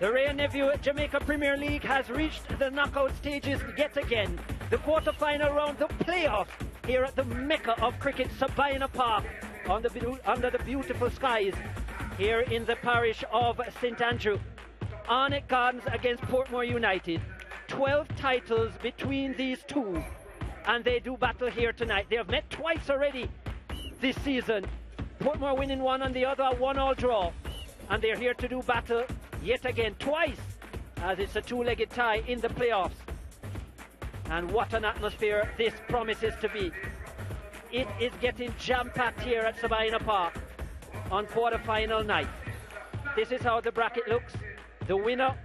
The Wray Nephew Jamaica Premier League has reached the knockout stages yet again. The quarter-final round, the playoffs here at the mecca of cricket, Sabina Park, on the, under the beautiful skies here in the parish of St Andrew. Arnett Gardens against Portmore United. 12 titles between these two, and they do battle here tonight. They have met twice already this season. Portmore winning one and the other one all draw, and they're here to do battle yet again twice as it's a two-legged tie in the playoffs. And what an atmosphere this promises to be. It is getting jam-packed here at Sabina Park on quarter-final night. This is how the bracket looks. The winner,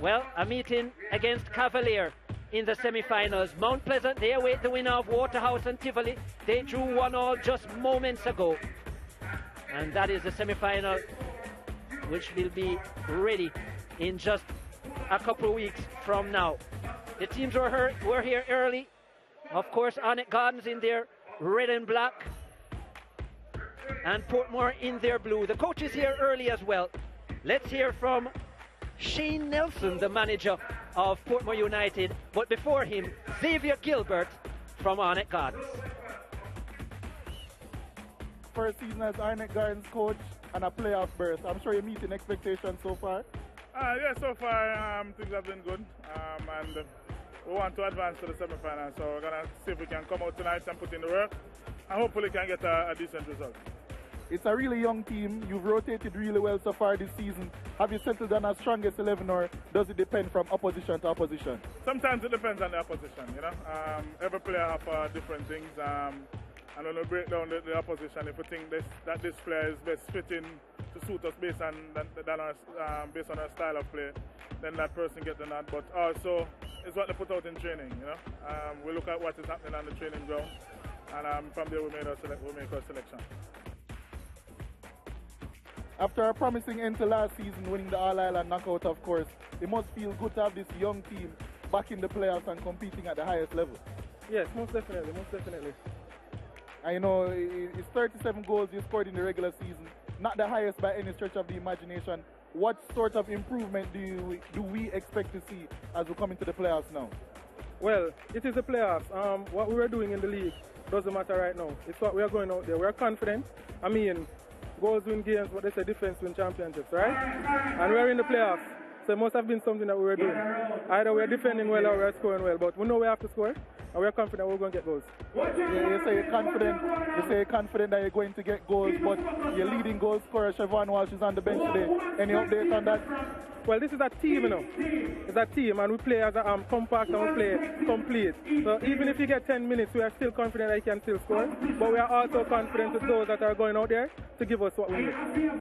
well, a meeting against Cavalier in the semi-finals. Mount Pleasant, they await the winner of Waterhouse and Tivoli. They drew one all just moments ago. And that is the semi-final which will be ready in just a couple of weeks from now. The teams were, here, were here early. Of course, Arnett Gardens in their red and black. And Portmore in their blue. The coach is here early as well. Let's hear from Shane Nelson, the manager of Portmore United. But before him, Xavier Gilbert from Arnett Gardens. First season as Arnett Gardens coach, and a playoff berth. I'm sure you're meeting expectations so far. Uh, yeah, so far um, things have been good, um, and uh, we want to advance to the semi-final. So we're gonna see if we can come out tonight and put in the work, and hopefully can get a, a decent result. It's a really young team. You've rotated really well so far this season. Have you settled on a strongest 11 or does it depend from opposition to opposition? Sometimes it depends on the opposition, you know. Um, every player have uh, different things. Um, and when we break down the, the opposition, if we think this, that this player is best fitting to suit us based on, than our, um, based on our style of play, then that person gets the nod. But also, it's what they put out in training, you know. Um, we look at what is happening on the training ground, and um, from there we made our, select, we make our selection. After a promising end to last season, winning the All Island knockout, of course, it must feel good to have this young team back in the playoffs and competing at the highest level. Yes, most definitely, most definitely. I know it's 37 goals you scored in the regular season, not the highest by any stretch of the imagination. What sort of improvement do you, do we expect to see as we come into the playoffs now? Well, it is the playoffs. Um, what we were doing in the league doesn't matter right now. It's what we are going out there. We are confident. I mean, goals win games, but they say defense win championships, right? And we're in the playoffs. So it must have been something that we were doing. Either we're defending well or we're scoring well, but we know we have to score and we're confident we're going to get goals. Yeah, you say you're confident. You say you're confident that you're going to get goals, but your leading goal scorer Siobhan Walsh is on the bench today. Any update on that? Well, this is a team, you know. It's a team, and we play as a um, compact and we play complete. So even if you get 10 minutes, we are still confident that you can still score. But we are also confident with those that are going out there to give us what we need.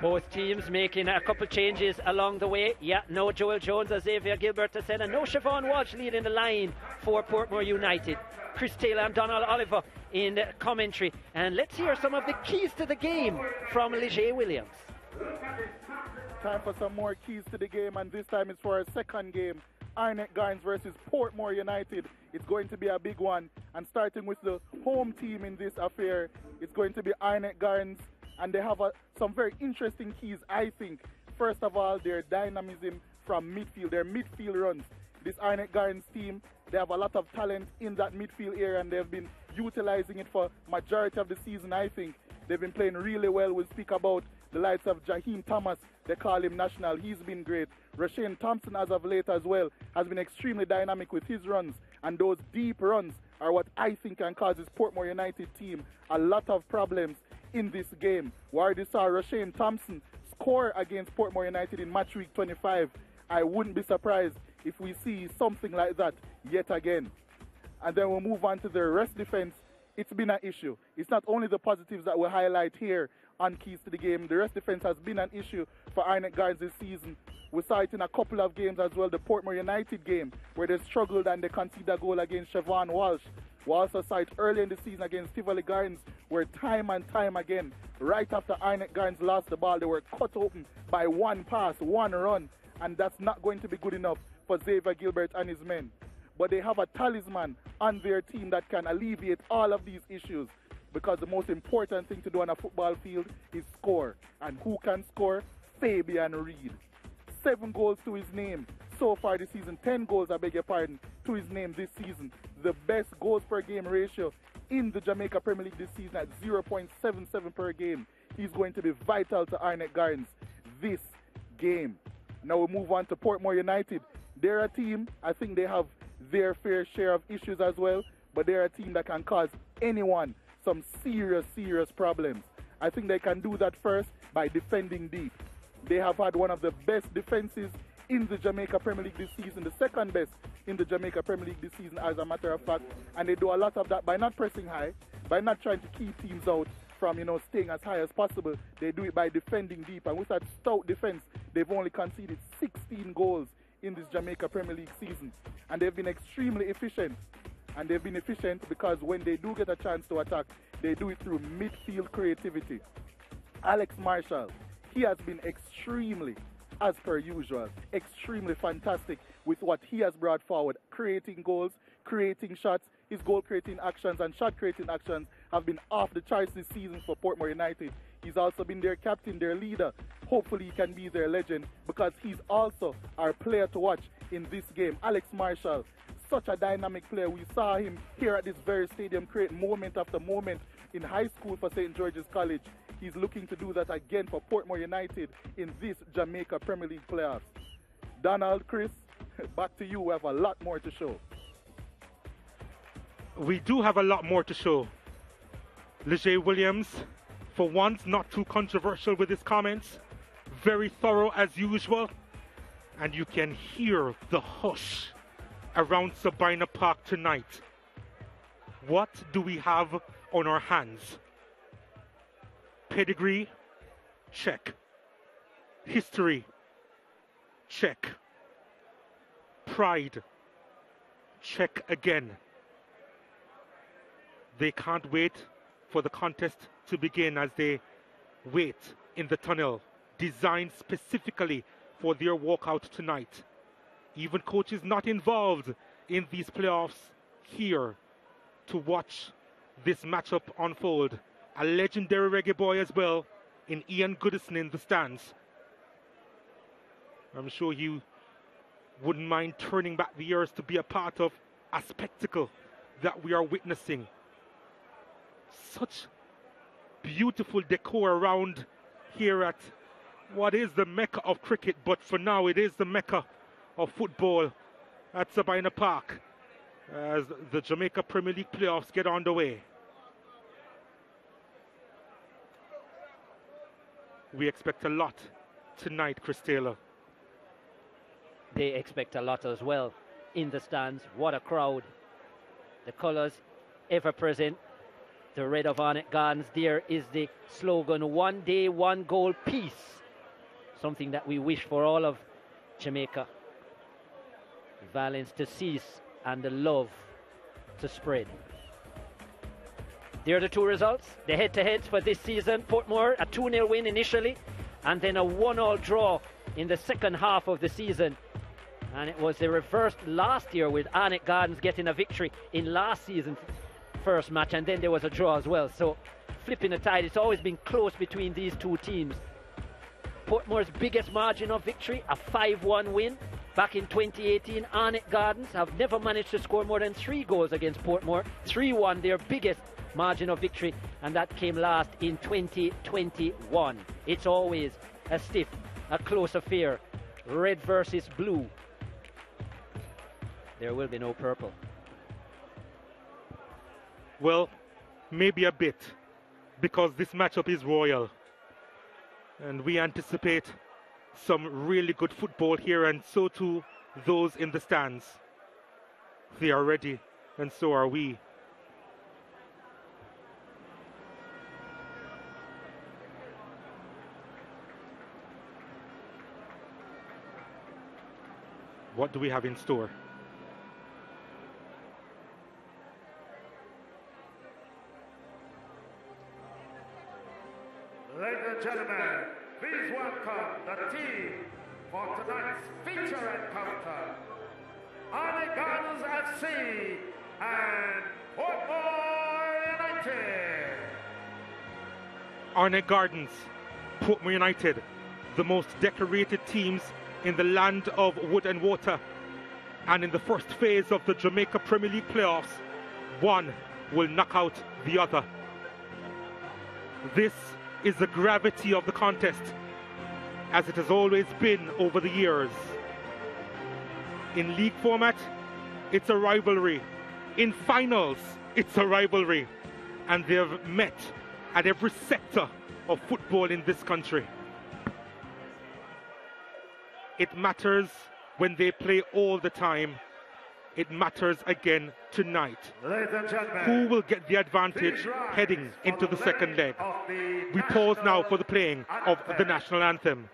Both teams making a couple changes along the way. Yeah, no Joel Jones Xavier Gilbert has said, and no Siobhan Walsh leading the line for Portmore United. Chris Taylor and Donald Oliver in commentary. And let's hear some of the keys to the game from Leger Williams. Time for some more keys to the game, and this time it's for our second game. Arnett Gardens versus Portmore United. It's going to be a big one. And starting with the home team in this affair, it's going to be Arnett Gardens and they have a, some very interesting keys, I think. First of all, their dynamism from midfield, their midfield runs. This Arnett Gardens team, they have a lot of talent in that midfield area and they've been utilizing it for majority of the season, I think. They've been playing really well. We'll speak about the likes of Jaheim Thomas, they call him national. He's been great. Rashane Thompson, as of late as well, has been extremely dynamic with his runs. And those deep runs are what I think can cause this Portmore United team a lot of problems in this game. We already saw Rashane Thompson score against Portmore United in match week 25. I wouldn't be surprised if we see something like that yet again. And then we'll move on to the rest defense. It's been an issue. It's not only the positives that we highlight here on keys to the game. The rest defense has been an issue for Arnett Gardens this season. We saw it in a couple of games as well. The Portmore United game, where they struggled and they conceded a goal against Siobhan Walsh. We also saw it early in the season against Tivoli Gardens, where time and time again, right after Arnett Gardens lost the ball, they were cut open by one pass, one run, and that's not going to be good enough for Xavier Gilbert and his men. But they have a talisman on their team that can alleviate all of these issues. because the most important thing to do on a football field is score. And who can score? Fabian Reid. Seven goals to his name so far this season. Ten goals, I beg your pardon, to his name this season. The best goals per game ratio in the Jamaica Premier League this season at 0.77 per game. He's going to be vital to Arnett Gardens this game. Now we move on to Portmore United. They're a team, I think they have their fair share of issues as well, but they're a team that can cause anyone some serious, serious problems. I think they can do that first by defending deep. They have had one of the best defenses in the Jamaica Premier League this season, the second best in the Jamaica Premier League this season, as a matter of fact. And they do a lot of that by not pressing high, by not trying to keep teams out from you know staying as high as possible. They do it by defending deep, and with that stout defense, they've only conceded 16 goals in this Jamaica Premier League season, and they've been extremely efficient. And they've been efficient because when they do get a chance to attack, they do it through midfield creativity. Alex Marshall, he has been extremely, as per usual, extremely fantastic with what he has brought forward, creating goals, creating shots. His goal creating actions and shot creating actions have been off the charts this season for Portmore United. He's also been their captain, their leader. Hopefully, he can be their legend because he's also our player to watch in this game. Alex Marshall, such a dynamic player. We saw him here at this very stadium create moment after moment in high school for St. George's College. He's looking to do that again for Portmore United in this Jamaica Premier League playoffs. Donald, Chris, back to you. We have a lot more to show. We do have a lot more to show. Leger Williams, for once, not too controversial with his comments. Very thorough as usual. And you can hear the hush around Sabina Park tonight. What do we have on our hands? Pedigree, check. History, check. Pride, check again. They can't wait for the contest to begin as they wait in the tunnel designed specifically for their walkout tonight. Even coaches not involved in these playoffs here to watch this matchup unfold. A legendary reggae boy as well in Ian Goodison in the stands. I'm sure you wouldn't mind turning back the years to be a part of a spectacle that we are witnessing. Such beautiful decor around here at what is the mecca of cricket, but for now it is the mecca of football at Sabina Park as the Jamaica Premier League playoffs get underway. We expect a lot tonight, Chris Taylor. They expect a lot as well in the stands. What a crowd. The colours ever present. The red of Arnett Gardens there is the slogan one day, one goal, peace. Something that we wish for all of Jamaica. Violence to cease and the love to spread. There are the two results. The head to heads for this season Portmore, a 2 0 win initially, and then a 1 all draw in the second half of the season. And it was the reverse last year with Arnett Gardens getting a victory in last season's first match, and then there was a draw as well. So, flipping the tide, it's always been close between these two teams. Portmore's biggest margin of victory, a 5 1 win. Back in 2018, Arnett Gardens have never managed to score more than three goals against Portmore. 3 1, their biggest margin of victory, and that came last in 2021. It's always a stiff, a close affair. Red versus blue. There will be no purple. Well, maybe a bit, because this matchup is royal. And we anticipate some really good football here, and so too those in the stands. They are ready, and so are we. What do we have in store? Ladies and gentlemen, please welcome the team for tonight's feature encounter. Arnett Gardens FC and Portmore United. United. Arnett Gardens, Portmore United, the most decorated teams in the land of wood and water. And in the first phase of the Jamaica Premier League playoffs, one will knock out the other. This is the gravity of the contest, as it has always been over the years. In league format, it's a rivalry. In finals, it's a rivalry. And they've met at every sector of football in this country. It matters when they play all the time. It matters again tonight. Ladies and gentlemen, Who will get the advantage heading into the second leg? the We pause now for the playing of the national anthem.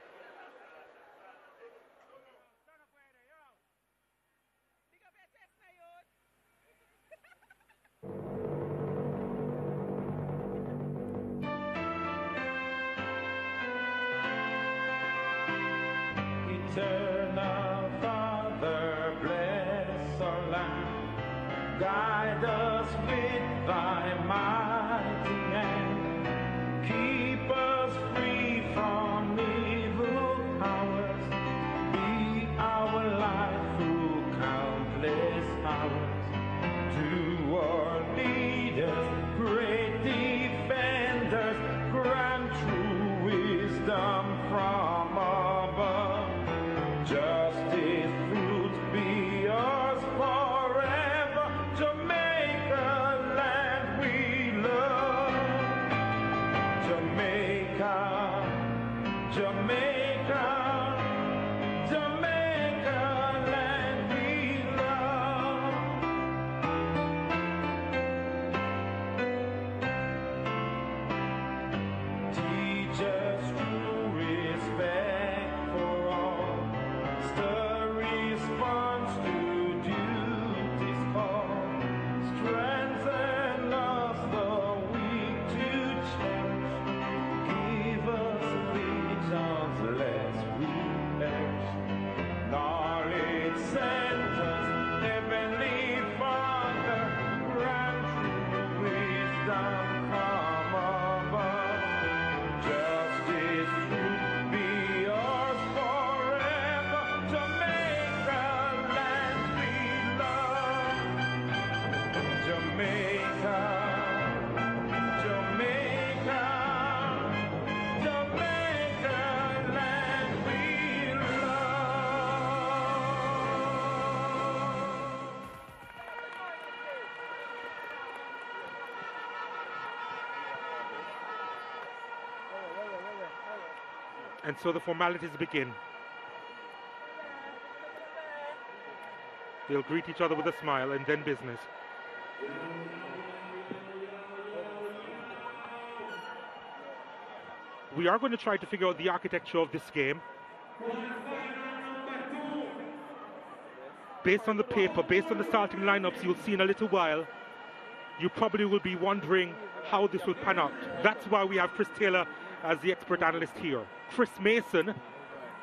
And so the formalities begin. They'll greet each other with a smile and then business. We are going to try to figure out the architecture of this game. Based on the paper, based on the starting lineups you'll see in a little while, you probably will be wondering how this will pan out. That's why we have Chris Taylor as the expert analyst here. Chris Mason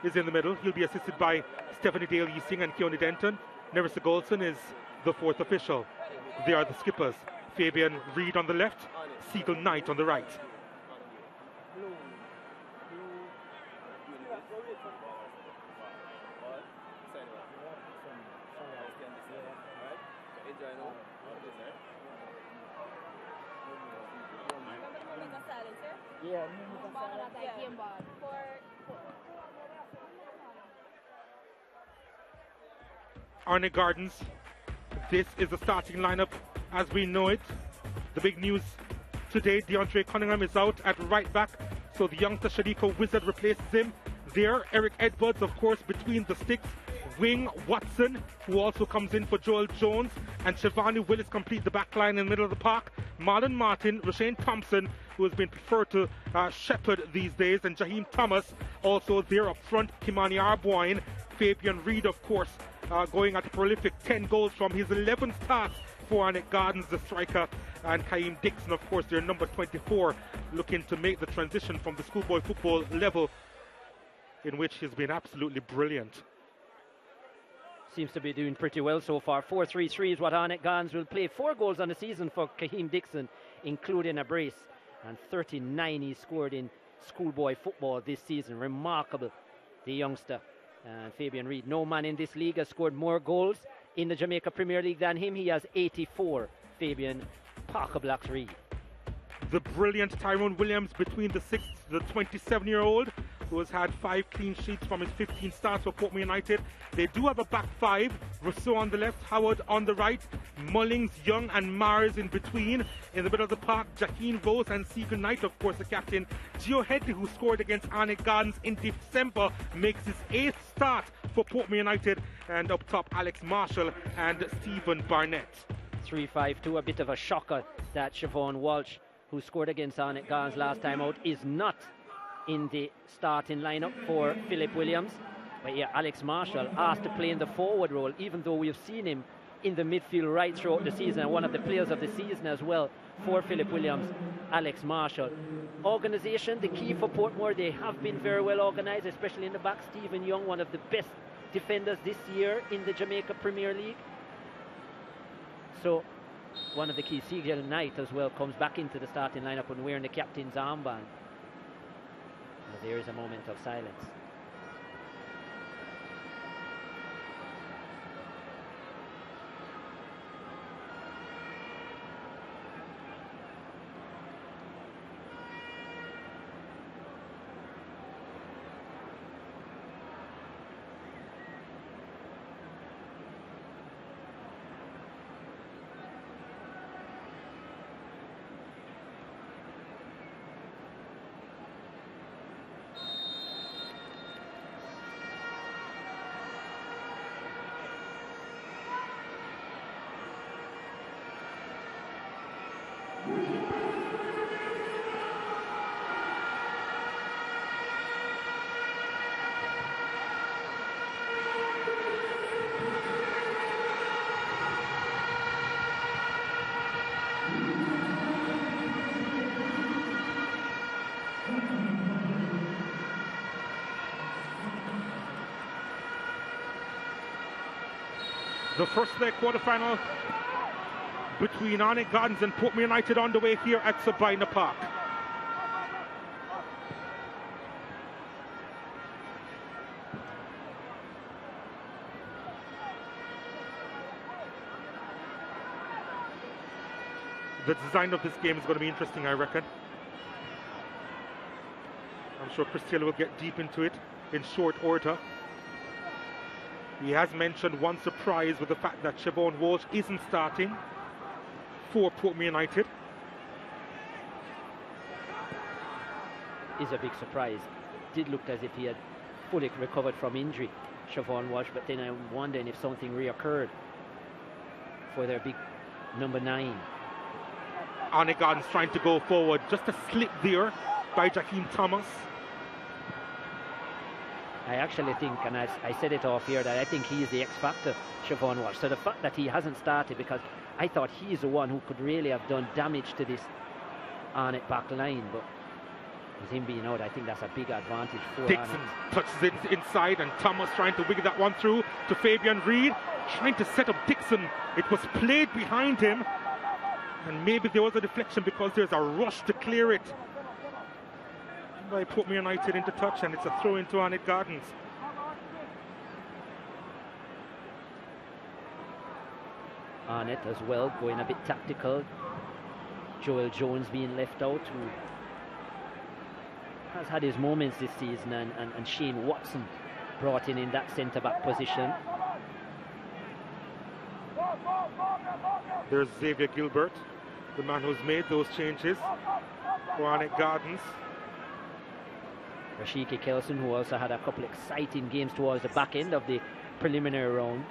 is in the middle. He'll be assisted by Stephanie Dale Easing and Keone Denton. Nerissa Golson is the fourth official. They are the skippers. Fabian Reid on the left, Siegel Knight on the right. Yeah, Arnett Gardens. This is the starting lineup as we know it. The big news today, DeAndre Cunningham is out at right back, so the youngster Shadiko Wizard replaces him. There, Eric Edwards, of course, between the sticks. Wing Watson, who also comes in for Joel Jones, and Shivani Willis complete the back line in the middle of the park. Marlon Martin, Rashane Thompson, who has been preferred to uh, shepherd these days, and Jaheim Thomas also there up front. Kimani Arboine, Fabian Reid, of course, uh, going at prolific 10 goals from his 11th start for Arnett Gardens, the striker, and Kahim Dixon, of course, their number 24, looking to make the transition from the schoolboy football level, in which he's been absolutely brilliant. seems to be doing pretty well so far. 4 3 3 is what Arnett Gardens will play. Four goals on the season for Kahim Dixon, including a brace. And 39 he scored in schoolboy football this season. Remarkable, the youngster. And Fabian Reid, no man in this league has scored more goals in the Jamaica Premier League than him. He has 84. Fabian Parker Blacks Reid. The brilliant Tyrone Williams between the six, the 27 year old who has had five clean sheets from his 15 starts for Portmore United. They do have a back five. Rousseau on the left, Howard on the right, Mullings, Young, and Mars in between. In the middle of the park, Jaqueen Rose and Segan Knight, of course, the captain. Gio Headley, who scored against Arnett Gardens in December, makes his eighth start for Portmore United. And up top, Alex Marshall and Stephen Barnett. 3 5 2, a bit of a shocker that Siobhan Walsh, who scored against Arnett Gardens last time out, is not in the starting lineup for Philip Williams. But yeah, Alex Marshall asked to play in the forward role, even though we've seen him in the midfield right throughout the season and one of the players of the season as well for Philip Williams, Alex Marshall. Organisation, the key for Portmore, they have been very well organised, especially in the back. Stephen Young, one of the best defenders this year in the Jamaica Premier League. So, one of the key, Siegel Knight as well, comes back into the starting lineup and wearing the captain's armband. There is a moment of silence. The first leg quarterfinal between Arnett Gardens and Portmore United on the way here at Sabina Park. The design of this game is going to be interesting, I reckon. I'm sure Chris Taylor will get deep into it in short order. He has mentioned one surprise with the fact that Siobhan Walsh isn't starting for Portmore United. Is a big surprise. Did look as if he had fully recovered from injury, Siobhan Walsh, but then I'm wondering if something reoccurred for their big number nine. Arnett Gardens trying to go forward. Just a slip there by Jakeem Thomas. I actually think, and I, I said it off here, that I think he is the X factor, Siobhan Walsh. So the fact that he hasn't started, because I thought he is the one who could really have done damage to this Arnett back line, but with him being out, I think that's a big advantage for Dixon Arnett. touches it inside, and Thomas trying to wiggle that one through to Fabian Reid, trying to set up Dixon. It was played behind him, and maybe there was a deflection because there's a rush to clear it by Portmore United into touch, and it's a throw into Arnett Gardens. Arnett as well, going a bit tactical. Joel Jones being left out, who has had his moments this season, and, and, and Shane Watson brought in in that centre back position. There's Xavier Gilbert, the man who's made those changes for Arnett Gardens. Rashiki Kelson, who also had a couple exciting games towards the back end of the preliminary round,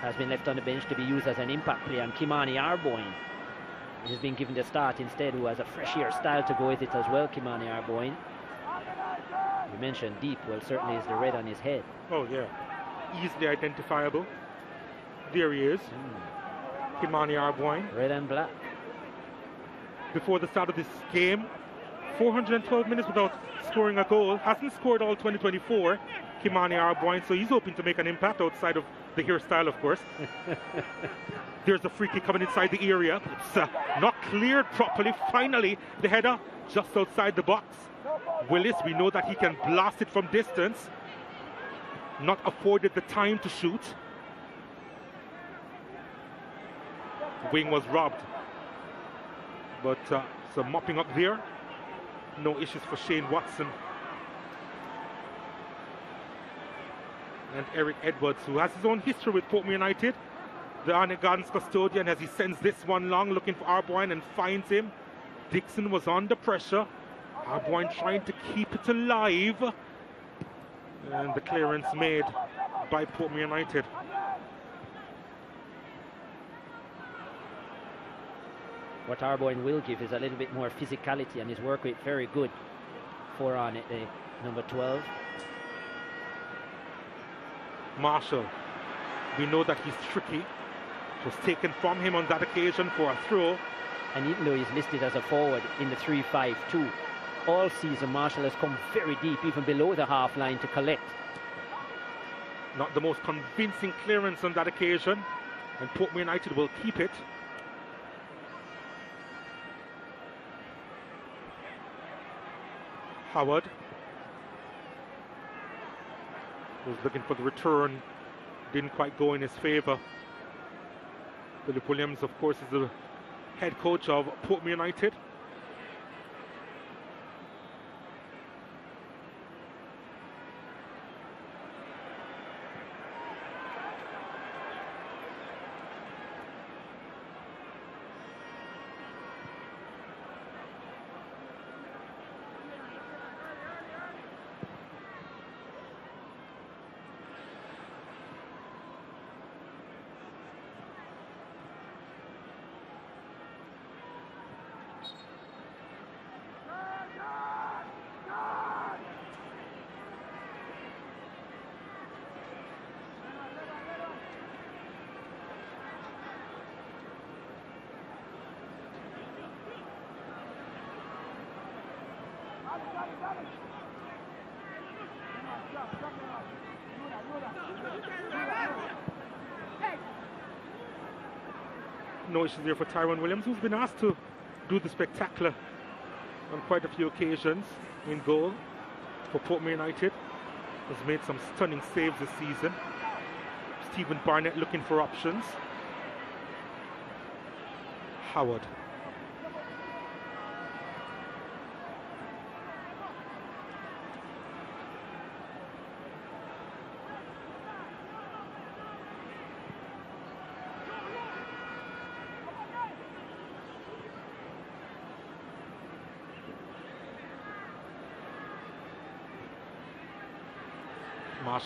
has been left on the bench to be used as an impact player. And Kimani Arboyne has been given the start instead, who has a fresh style to go with it as well, Kimani Arboyne. You mentioned deep, well, certainly is the red on his head. Oh, yeah. Easily identifiable. There he is. Hmm. Kimani Arboyne. Red and black. Before the start of this game, 412 minutes without scoring a goal. Hasn't scored all 2024. Kimani Arboin, so he's hoping to make an impact outside of the hairstyle, of course. There's a free kick coming inside the area. It's uh, not cleared properly. Finally, the header just outside the box. Willis, we know that he can blast it from distance. Not afforded the time to shoot. Wing was robbed. But uh, some mopping up there. No issues for Shane Watson. And Eric Edwards, who has his own history with Portmore United. The Arnett Gardens custodian as he sends this one long, looking for Arboin and finds him. Dixon was under pressure. Arboin trying to keep it alive. And the clearance made by Portmore United. What Arboin will give is a little bit more physicality and his work rate very good for on it, the number 12. Marshall. We know that he's tricky. It was taken from him on that occasion for a throw. And even though he's listed as a forward in the 3-5-2, all season Marshall has come very deep, even below the half line to collect. Not the most convincing clearance on that occasion. And Portmore United will keep it. Howard was looking for the return, didn't quite go in his favour. Philip Williams, of course, is the head coach of Portmore United. Issues there for Tyrone Williams, who's been asked to do the spectacular on quite a few occasions in goal for Portmore United. Has made some stunning saves this season. Stephen Barnett looking for options. Howard.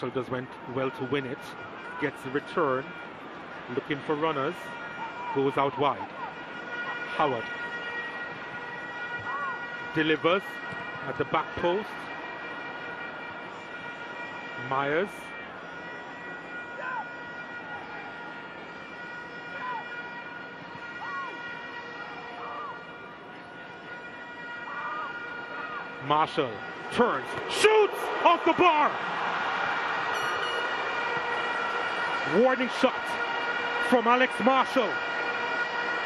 Marshall does went well to win it. Gets the return. Looking for runners. Goes out wide. Howard. Delivers at the back post. Myers. Marshall turns, shoots off the bar. Warning shot from Alex Marshall.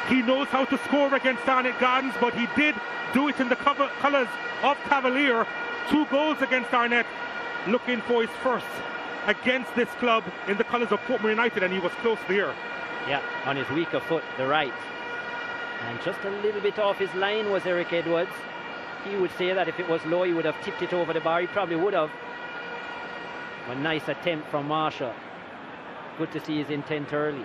He knows how to score against Arnett Gardens, but he did do it in the cover, colours of Cavalier. Two goals against Arnett, looking for his first against this club in the colours of Portmore United, and he was close there. Yeah, on his weaker foot, the right. And just a little bit off his line was Eric Edwards. He would say that if it was low, he would have tipped it over the bar. He probably would have. A nice attempt from Marshall. Good to see his intent early.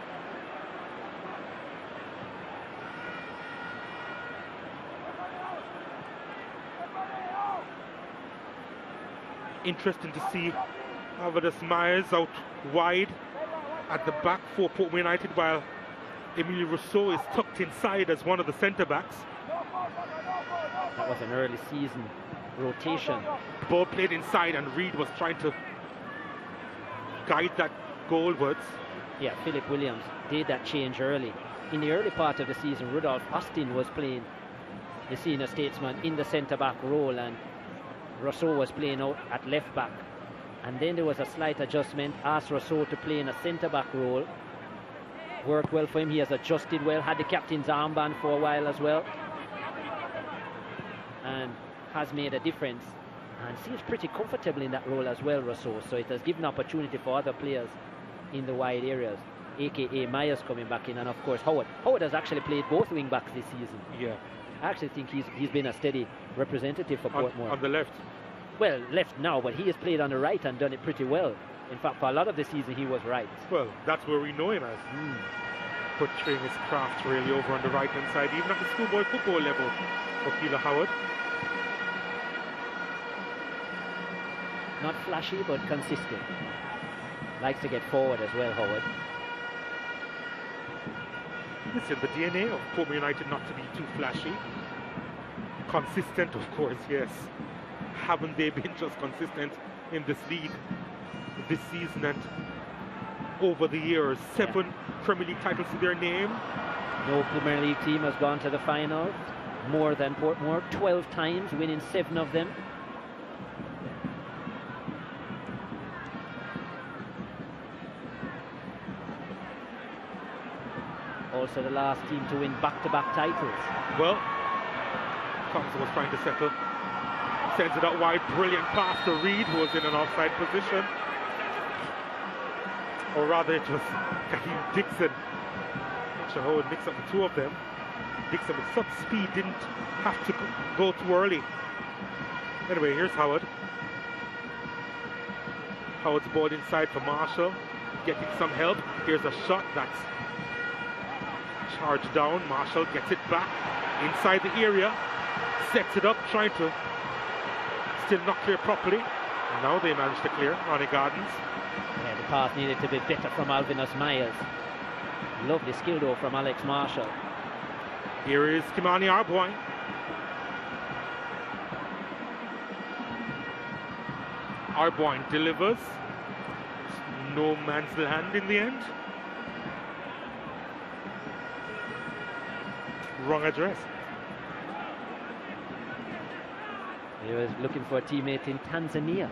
Interesting to see Alvarez Myers out wide at the back for Portmore United while Emilio Rousseau is tucked inside as one of the centre backs. That was an early season rotation. Ball played inside and Reid was trying to guide that goalwards. Yeah, Philip Williams did that change early. In the early part of the season, Rudolph Austin was playing the senior statesman in the centre back role, and Rousseau was playing out at left back. And then there was a slight adjustment. Asked Rousseau to play in a centre back role. Worked well for him. He has adjusted well. Had the captain's armband for a while as well. And has made a difference. And seems pretty comfortable in that role as well, Rousseau. So it has given opportunity for other players in the wide areas. AKA Myers coming back in, and of course Howard. Howard has actually played both wing backs this season. Yeah. I actually think he's he's been a steady representative for On, Portmore. on the left. well, left now, but he has played on the right and done it pretty well. In fact, for a lot of the season, he was right. Well, that's where we know him as. Hmm. Portraying his craft really over on the right hand side, even at the schoolboy football level for Keeler Howard. Not flashy, but consistent. Likes to get forward as well, Howard. Listen, the DNA of Portmore United not to be too flashy. Consistent, of course, yes. Haven't they been just consistent in this league this season and over the years? Seven Premier League titles to their name. No Premier League team has gone to the final. More than Portmore, 12 times, winning seven of them. Also, the last team to win back-to-back titles. Well, Thompson was trying to settle. Sends it out wide. Brilliant pass to Reid, who was in an offside position. Or rather, it was Kahim Dixon. Not sure how it mixed up the two of them. Dixon with such speed didn't have to go too early. Anyway, here's Howard. Howard's ball inside for Marshall. Getting some help. Here's a shot that's charged down. Marshall gets it back inside the area. Sets it up, trying to still not clear properly. Now they manage to clear Ronnie Gardens. Yeah, the pass needed to be better from Alvinus Myers. Lovely skill though from Alex Marshall. Here is Kimani Arboin. Arboin delivers. No man's land in the end. Wrong address. He was looking for a teammate in Tanzania,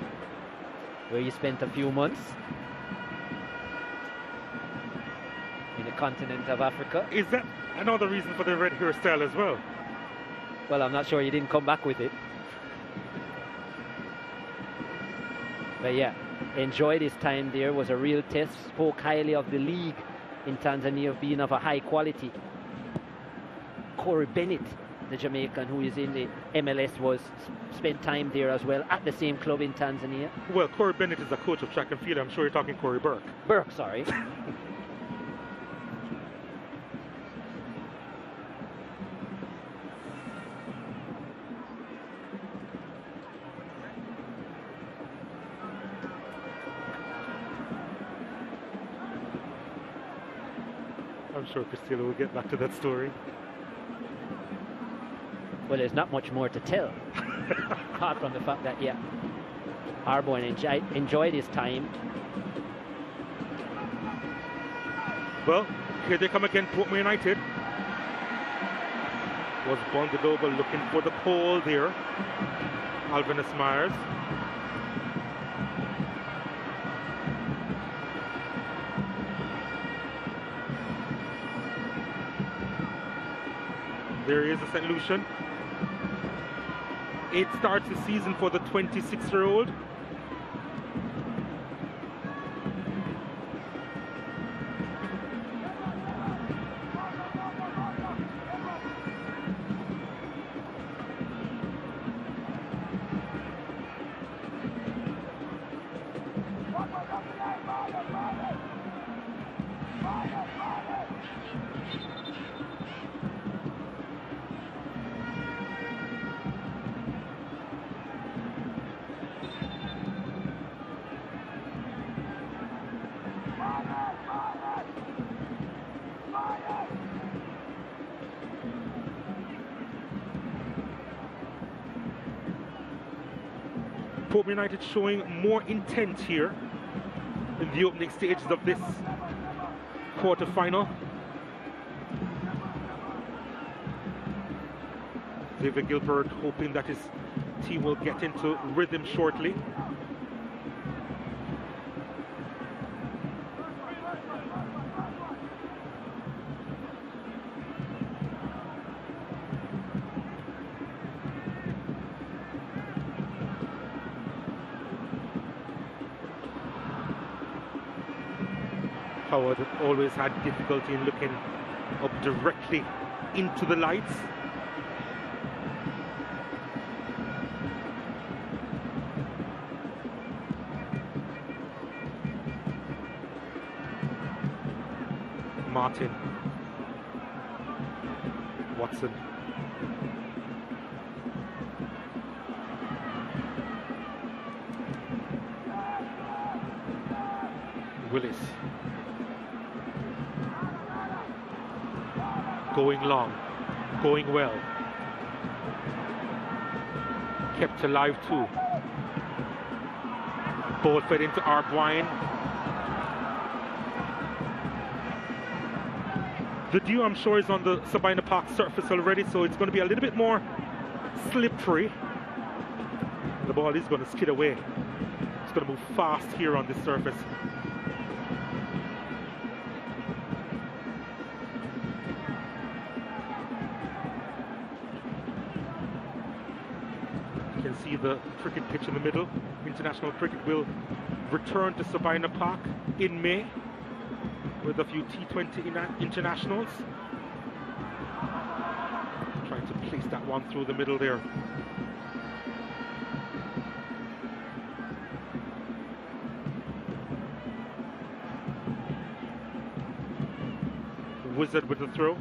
where he spent a few months in the continent of Africa. Is that another reason for the red hairstyle as well? Well, I'm not sure he didn't come back with it. But yeah, enjoyed his time there. Was a real test. Spoke highly of the league in Tanzania of being of a high quality. Corey Bennett, the Jamaican who is in the MLS, was spent time there as well at the same club in Tanzania. Well, Corey Bennett is a coach of track and field. I'm sure you're talking Corey Burke. Burke, sorry. I'm sure Castillo will get back to that story. Well, there's not much more to tell, apart from the fact that yeah, Arboin enjoy, enjoyed his time. Well, here they come again, Portmore United. Was bonded over looking for the pole there. Alvinus Myers. There is a St. Lucian. It starts the season for the 26 year old. United showing more intent here in the opening stages of this quarter final. David Gilbert hoping that his team will get into rhythm shortly. Howard always had difficulty in looking up directly into the lights. Martin. Watson. Willis. Going long, going well. Kept alive too. Ball fed into Arboine. The dew, I'm sure, is on the Sabina Park surface already, so it's going to be a little bit more slippery. The ball is going to skid away. It's going to move fast here on this surface. The cricket pitch in the middle. International cricket will return to Sabina Park in May with a few T20 internationals. Trying to place that one through the middle there. Wizard with the throw.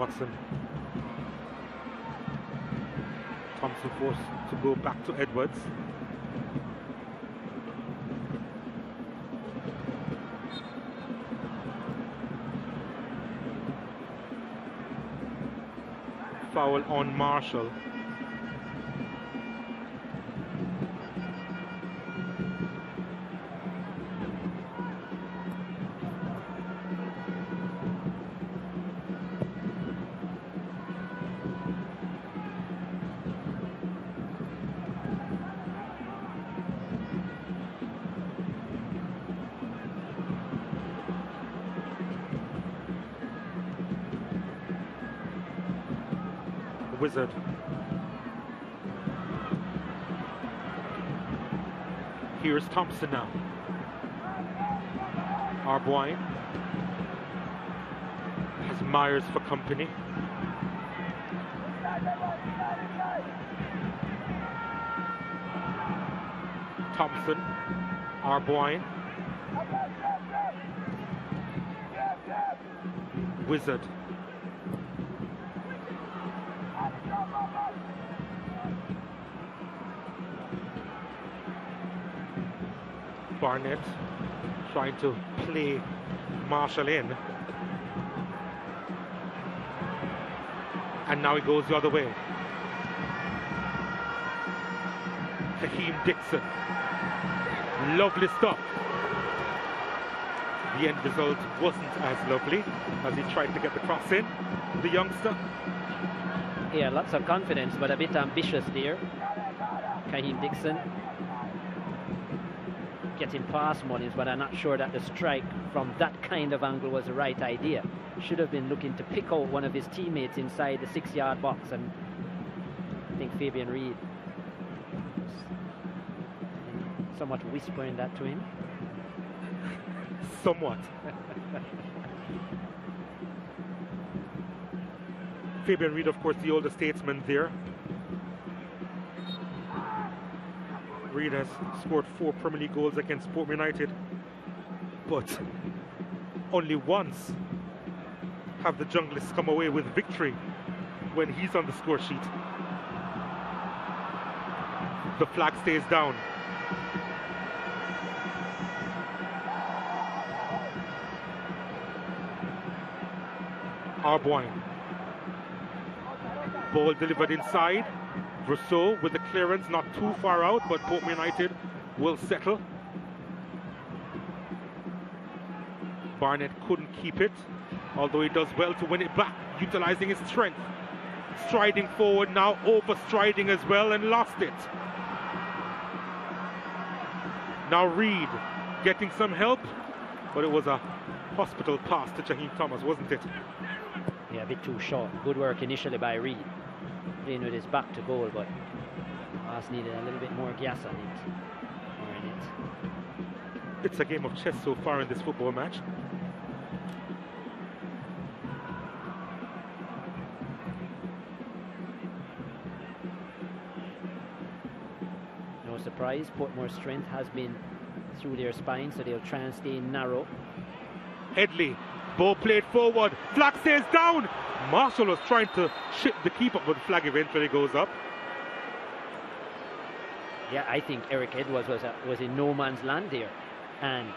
Watson. Thompson forced to go back to Edwards. Foul on Marshall. Thompson now. Arboine has Myers for company. Thompson, Arboine, Wizard. Barnett trying to play Marshall in. And now he goes the other way. Kahim Dixon. Lovely stuff. The end result wasn't as lovely as he tried to get the cross in. The youngster. Yeah, lots of confidence, but a bit ambitious there. Kahim Dixon getting past Mullins, but I'm not sure that the strike from that kind of angle was the right idea. Should have been looking to pick out one of his teammates inside the six-yard box, and I think Fabian Reid somewhat whispering that to him. Somewhat. Fabian Reid, of course, the older statesman there. Has scored four Premier League goals against Portmore United, but only once have the Junglists come away with victory when he's on the score sheet. The flag stays down. Arboine. Ball delivered inside. Rousseau with the clearance, not too far out, but Portmore United will settle. Barnett couldn't keep it, although he does well to win it back, utilizing his strength. Striding forward now, overstriding as well, and lost it. Now Reid getting some help. But it was a hospital pass to Jaheim Thomas, wasn't it? Yeah, a bit too short. Good work initially by Reid. Playing with his back to goal, but Haas needed a little bit more gas on it. In it. It's a game of chess so far in this football match. No surprise, Portmore's strength has been through their spine, so they'll try and stay narrow. Headley, ball played forward, flag stays down. Marshall was trying to ship the keeper, but the flag eventually goes up. Yeah, I think Eric Edwards was a, was in no man's land there, and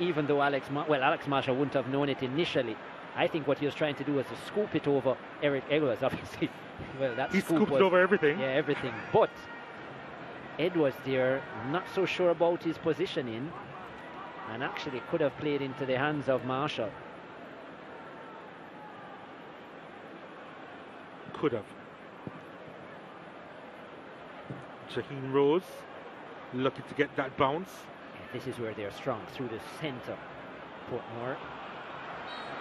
even though Alex Ma- well Alex Marshall wouldn't have known it initially, I think what he was trying to do was to scoop it over Eric Edwards. Obviously, well that He scoop scooped was, over everything. Yeah, everything. But Edwards there, not so sure about his positioning, and actually could have played into the hands of Marshall. Could have. Jaheim Rose, lucky to get that bounce. This is where they're strong through the centre. Portmore.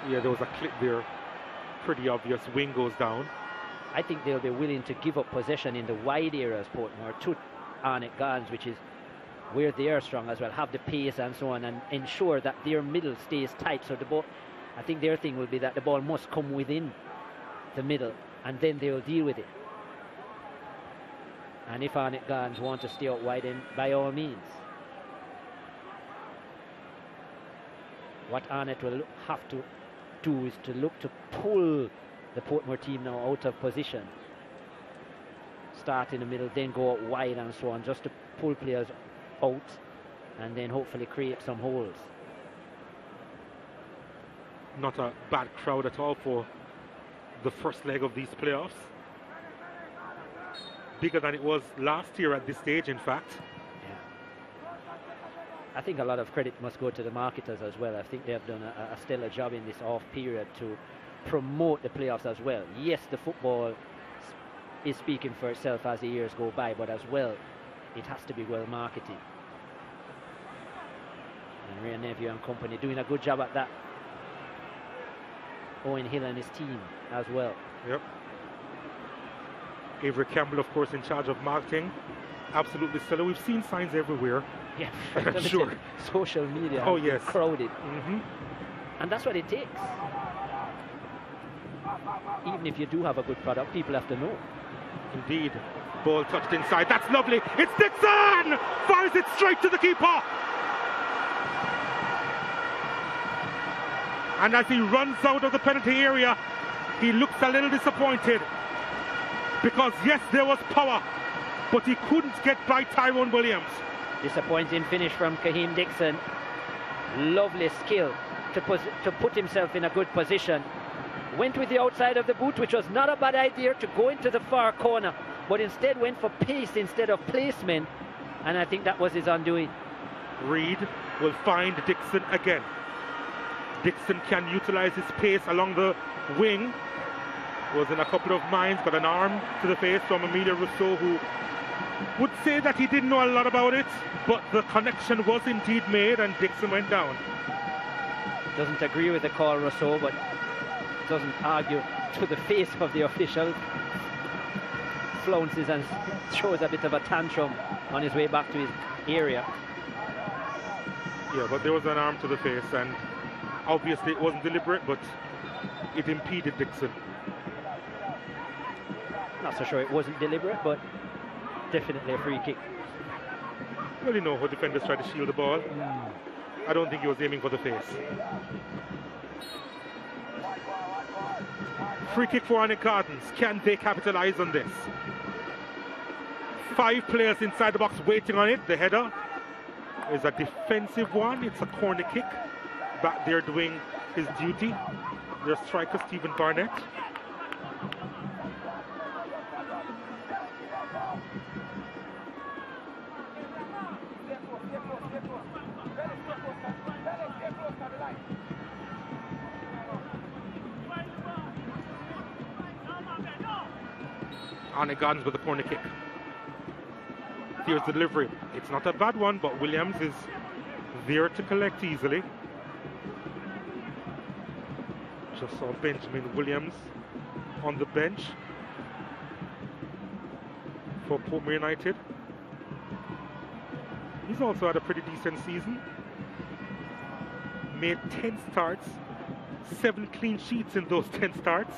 Yeah, there was a clip there. Pretty obvious. Wing goes down. I think they'll be willing to give up possession in the wide areas, Portmore, to Arnett Gardens, which is where they are strong as well, have the pace and so on, and ensure that their middle stays tight. So the ball, I think their thing will be that the ball must come within the middle, and then they will deal with it. And if Arnett Gardens want to stay out wide, then by all means. What Arnett will have to do is to look to pull the Portmore team now out of position. Start in the middle, then go out wide and so on, just to pull players out and then hopefully create some holes. Not a bad crowd at all for the first leg of these playoffs. Bigger than it was last year at this stage, in fact. I think a lot of credit must go to the marketers as well. I think they have done a, a stellar job in this off period to promote the playoffs as well. Yes, the football is speaking for itself as the years go by, but as well, it has to be well marketed. And Ray Neville and company doing a good job at that. Owen Hill and his team as well. Yep. Avery Campbell, of course, in charge of marketing. Absolutely stellar. We've seen signs everywhere. Yeah, Sure. Social media. Oh, yes. crowded. hmm And that's what it takes. Even if you do have a good product, people have to know. Indeed. Ball touched inside. That's lovely. It's Dixon! Fires it straight to the keeper. And as he runs out of the penalty area, he looks a little disappointed. Because, yes, there was power, but he couldn't get by Tyrone Williams. Disappointing finish from Kahim Dixon. Lovely skill to, pos- to put himself in a good position. Went with the outside of the boot, which was not a bad idea to go into the far corner, but instead went for pace instead of placement. And I think that was his undoing. Reid will find Dixon again. Dixon can utilize his pace along the wing. Was in a couple of minds, got an arm to the face from Emilio Rousseau, who would say that he didn't know a lot about it, but the connection was indeed made, and Dixon went down. Doesn't agree with the call, Rousseau, but doesn't argue to the face of the official. Flounces and shows a bit of a tantrum on his way back to his area. Yeah, but there was an arm to the face, and obviously it wasn't deliberate, but it impeded Dixon. Not so sure it wasn't deliberate, but definitely a free kick. Well, you know how defenders try to shield the ball. I don't think he was aiming for the face. Free kick for Arnett Gardens. Can they capitalize on this? Five players inside the box waiting on it. The header is a defensive one. It's a corner kick. Back there doing his duty. Their striker, Stephen Barnett. Arnett Gardens with a corner kick. Here's the delivery. It's not a bad one, but Williams is there to collect easily. Just saw Benjamin Williams on the bench for Portmore United. He's also had a pretty decent season. Made 10 starts, 7 clean sheets in those 10 starts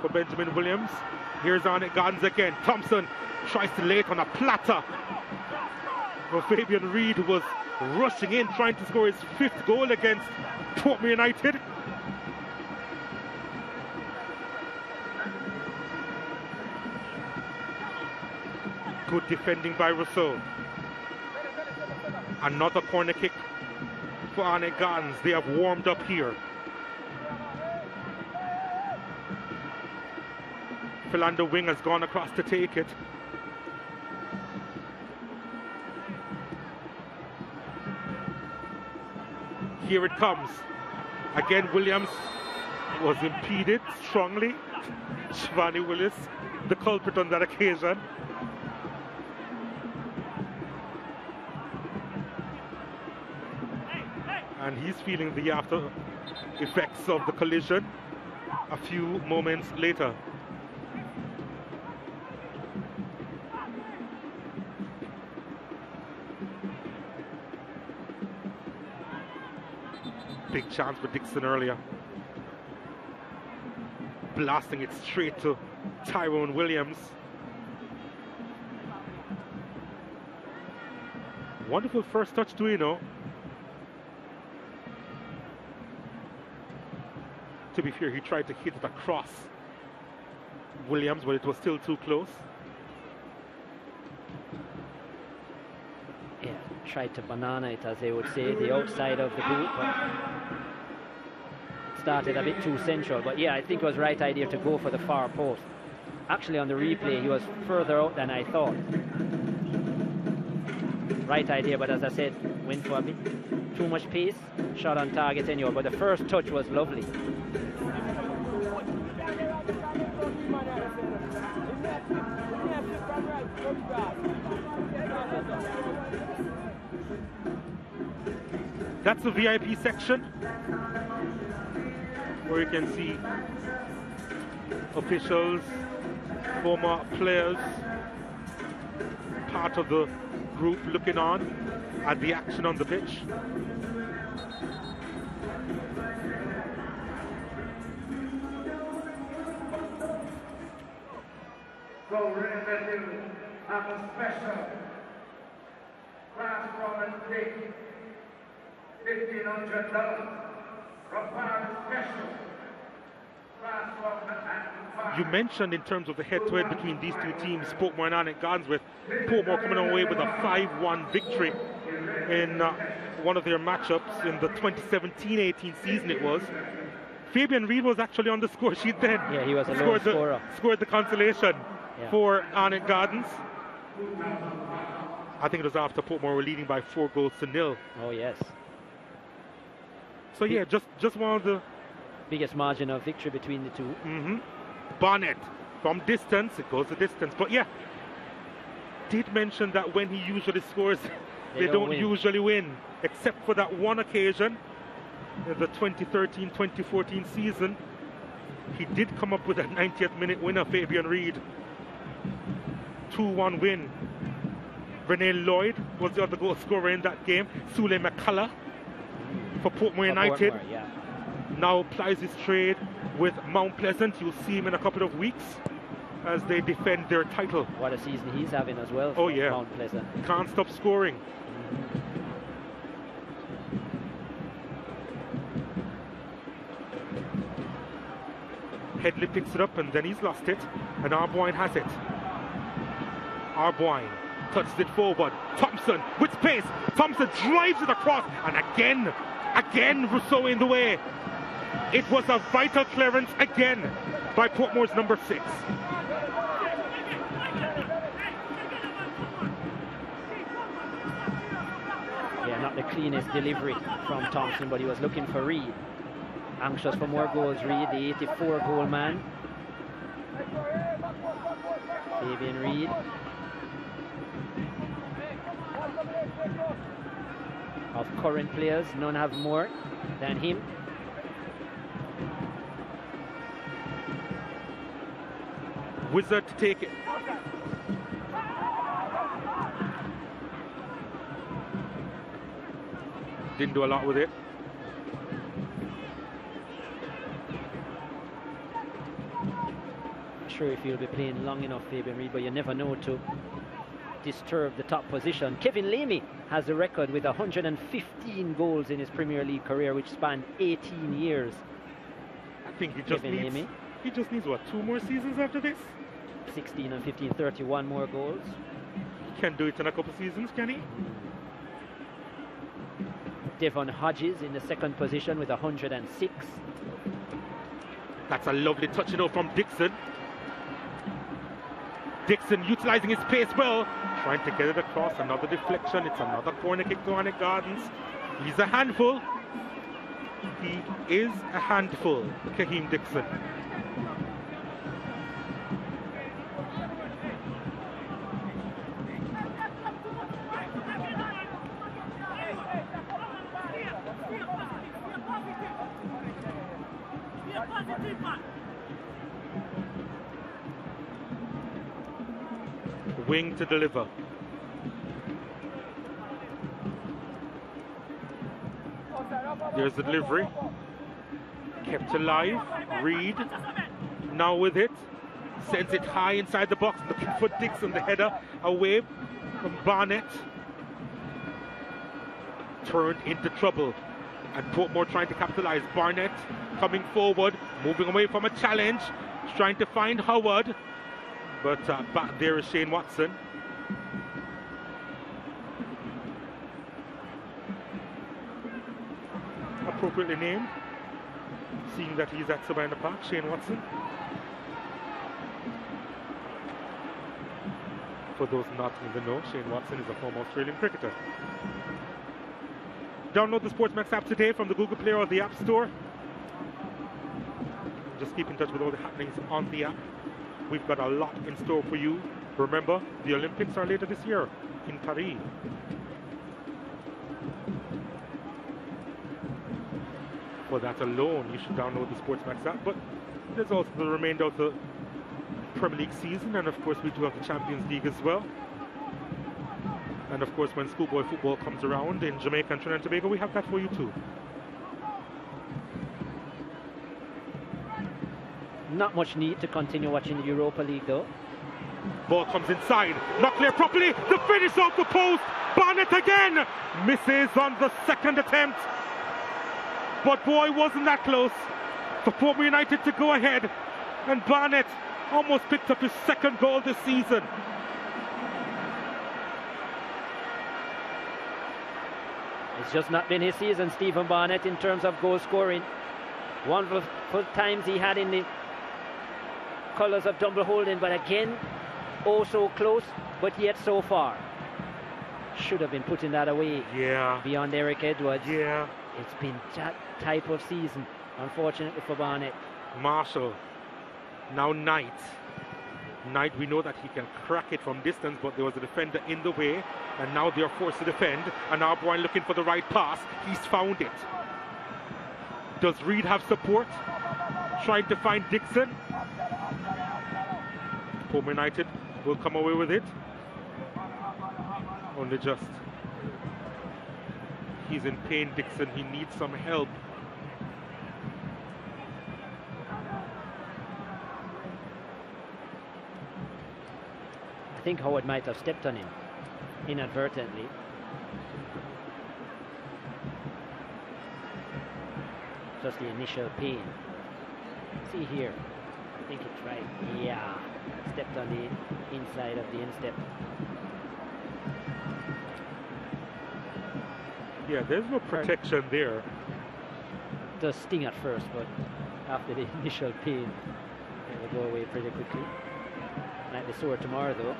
for Benjamin Williams. Here's on it, Gardens again. Thompson tries to lay it on a platter. But Fabian Reid was rushing in, trying to score his fifth goal against Portmore United. Defending by Rousseau. Another corner kick for Arnett Gardens. They have warmed up here. Philander Wing has gone across to take it. Here it comes. Again, Williams was impeded strongly. Shivani Willis, the culprit on that occasion. And he's feeling the after effects of the collision a few moments later. Big chance for Dixon earlier. Blasting it straight to Tyrone Williams. Wonderful first touch to you know. To be fair, he tried to hit it across Williams, but it was still too close. Yeah, tried to banana it, as they would say, the outside of the boot, but started a bit too central. But yeah, I think it was right idea to go for the far post. Actually, on the replay, he was further out than I thought. Right idea, but as I said, went for a bit too much pace, shot on target anyway. But the first touch was lovely. That's the VIP section where you can see officials, former players, part of the group looking on at the action on the pitch. So remember you have a special class Roman cake, fifteen hundred dollars from Paris Special. Class You mentioned in terms of the head-to-head between these two teams, Portmore and Arnett Gardens with Portmore coming away with a 5-1 victory in uh, one of their matchups in the 2017-18 season it was. Fabian Reid was actually on the score sheet then. Yeah, he was a lone scored the, scorer. Scored the consolation Yeah. for Arnett Gardens. I think it was after Portmore were leading by four goals to nil. Oh yes, So yeah, just just one of the biggest margin of victory between the two. mm-hmm. Barnett from distance, it goes the distance. But yeah, did mention that when he usually scores, They they, don't don't, win. usually win, except for that one occasion, in the 2013-2014 season. He did come up with a 90th minute winner, Fabian Reid. 2-1 win. Renee Lloyd was the other goal scorer in that game. Sule McCullough for Portmore United Portmore, yeah. now plies his trade with Mount Pleasant. You'll see him in a couple of weeks as they defend their title. What a season he's having as well. Oh, yeah. Mount Pleasant. Can't stop scoring. Headley picks it up and then he's lost it. And Arboine has it. Arboine touches it forward. Thompson with space. Thompson drives it across. And again, again, Rousseau in the way. It was a vital clearance again by Portmore's number six. Yeah, not the cleanest delivery from Thompson, but he was looking for Reid. Anxious for more goals, Reid, the 84 goal man. Fabian Reid. of current players. None have more than him. Wizard take it. Didn't do a lot with it. Sure, if you'll be playing long enough, Fabian Reid, but you never know to disturb the top position. Kevin Leamy has a record with 115 goals in his Premier League career, which spanned 18 years. I think he just Kevin needs. Lamy, He just needs what two more seasons after this. 16 and 15, 31 more goals. He can do it in a couple seasons, can he? Devon Hodges in the second position with 106. That's a lovely touch, you know, from Dixon. Dixon utilizing his pace well, trying to get it across. Another deflection. It's another corner kick to Arnett Gardens. He's a handful. He is a handful, Kahim Dixon. To deliver. There's the delivery. Kept alive. Reid now with it. Sends it high inside the box. Looking for Dixon, the header away from Barnett. Turned into trouble. And Portmore trying to capitalize. Barnett coming forward, moving away from a challenge. Trying to find Howard. But uh, back there is Shane Watson. Appropriately named, seeing that he's at Sabina Park, Shane Watson. For those not in the know, Shane Watson is a former Australian cricketer. Download the Sportsmax app today from the Google Play or the App Store. Just keep in touch with all the happenings on the app. We've got a lot in store for you. Remember, the Olympics are later this year in Paris. For that alone, you should download the Sportsmax app. But there's also the remainder of the Premier League season, and of course, we do have the Champions League as well. And of course, when schoolboy football comes around in Jamaica and Trinidad and Tobago, we have that for you too. Not much need to continue watching the Europa League though. Ball comes inside, not clear properly. The finish off the post. Barnett again misses on the second attempt. But boy, wasn't that close for Portmore United to go ahead. And Barnett almost picked up his second goal this season. It's just not been his season, Stephen Barnett, in terms of goal scoring. One of the times he had in the colours of Dunbeholden, but again, oh so close, but yet so far. Should have been putting that away Yeah, beyond Eric Edwards. yeah. It's been that type of season, unfortunately for Barnett. Marshall. Now Knight. Knight, we know that he can crack it from distance, but there was a defender in the way, and now they are forced to defend. And now Arboine looking for the right pass. He's found it. Does Reid have support? Trying to find Dixon. Home United will come away with it. Only just. He's in pain, Dixon. He needs some help. I think Howard might have stepped on him inadvertently. Just the initial pain. See here. I think it's right. Yeah. Stepped on the inside of the instep. Yeah, there's no protection there. Does sting at first, but after the initial pain, it will go away pretty quickly. Might be sore tomorrow though.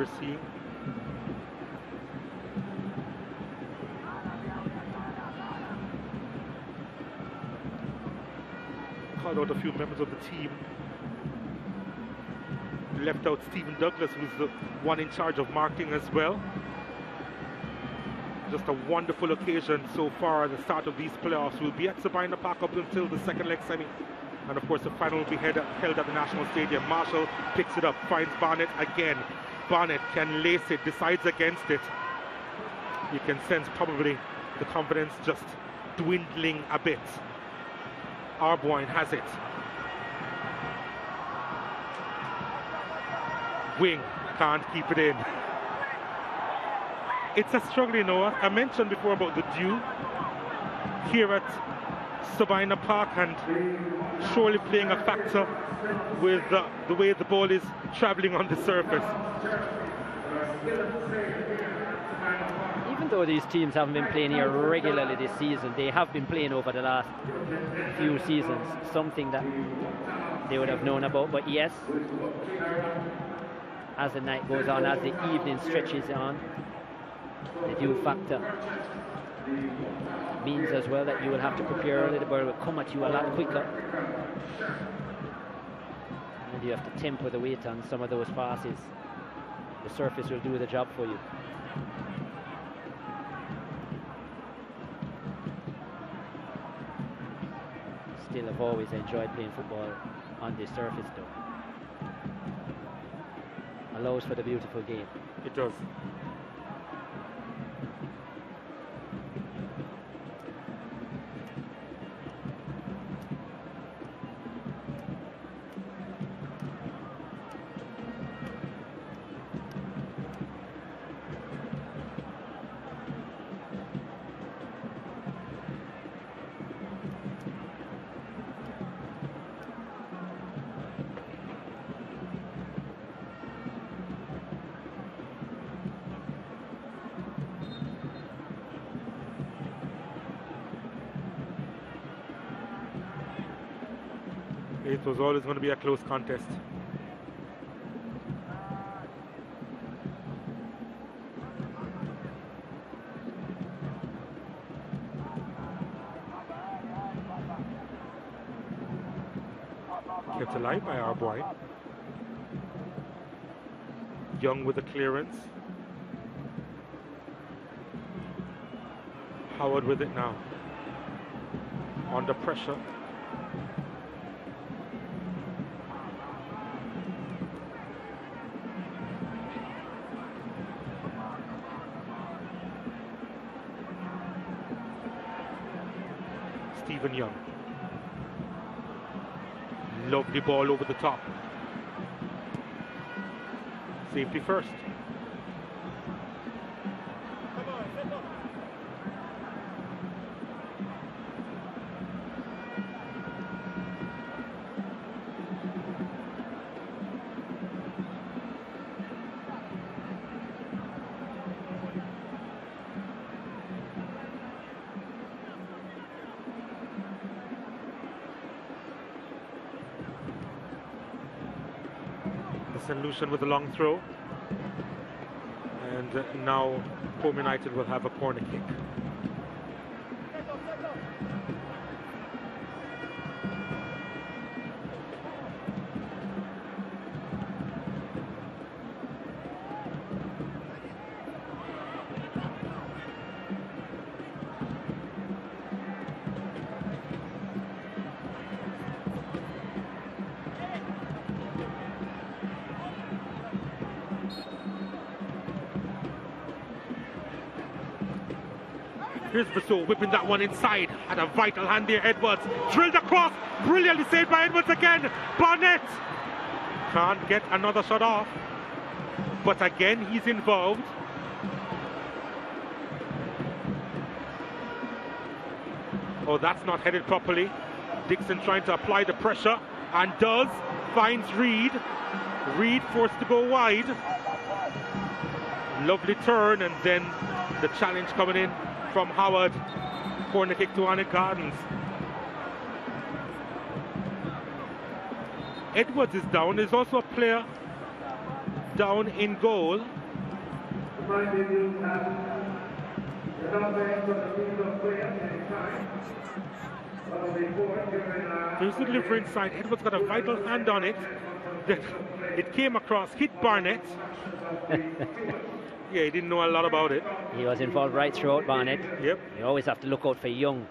We're seeing. Called out a few members of the team. Left out Stephen Douglas, who's the one in charge of marking as well. Just a wonderful occasion so far at the start of these playoffs. We'll be at Sabina Park up until the second leg semi. And of course, the final will be held held at the National Stadium. Marshall picks it up, finds Barnett again. Barnett can lace it, decides against it. You can sense probably the confidence just dwindling a bit. Arboine has it. Wing can't keep it in. It's a struggle, you know. I mentioned before about the dew here at Sabina Park and surely playing a factor with uh, the way the ball is traveling on the surface. Even though these teams haven't been playing here regularly this season, they have been playing over the last few seasons, something that they would have known about. But yes, as the night goes on, as the evening stretches on, the dew factor means as well that you will have to prepare a little bit, it will come at you a lot quicker. And you have to temper the weight on some of those passes. The surface will do the job for you. Still I've always enjoyed playing football on this surface though. Allows for the beautiful game. It does. Was always going to be a close contest. Kept alive by our boy. Young with the clearance. Howard with it now. Under pressure. Stephen Young. Lovely ball over the top. Safety first. With a long throw. And uh, now Home United will have a corner kick. Whipping that one inside. Had a vital hand there, Edwards. Drilled across. Brilliantly saved by Edwards again. Barnett can't get another shot off. But again, he's involved. Oh, that's not headed properly. Dixon trying to apply the pressure and does. Finds Reid. Reid forced to go wide. Lovely turn and then the challenge coming in from Howard. Corner kick to Arnett Gardens. Edwards is down. There's also a player down in goal. There's the delivery inside. Edwards got a vital hand on it. That it came across, hit Barnett. yeah, he didn't know a lot about it. He was involved right throughout Barnett. Yep. You always have to look out for Young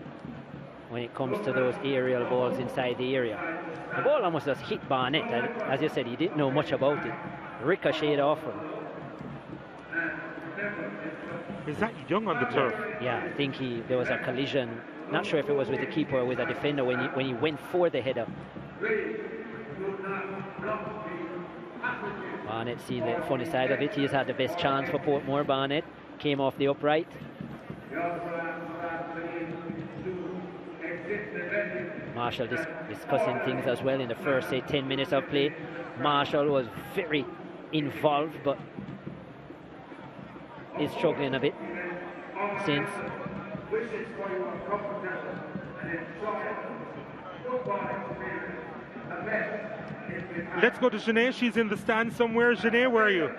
when it comes to those aerial balls inside the area. The ball almost just hit Barnett. and As you said, he didn't know much about it. Ricocheted off him. Is that Young on the turf? Yeah, I think he there was a collision. Not sure if it was with the keeper or with a defender when he when he went for the header. Barnett, see the funny side of it. He's had the best chance for Portmore. Barnett came off the upright. Marshall dis- discussing things as well in the first, say, 10 minutes of play. Marshall was very involved, but is struggling a bit since. Let's go to Janae. She's in the stand somewhere. Janae, where are you?